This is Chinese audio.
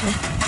对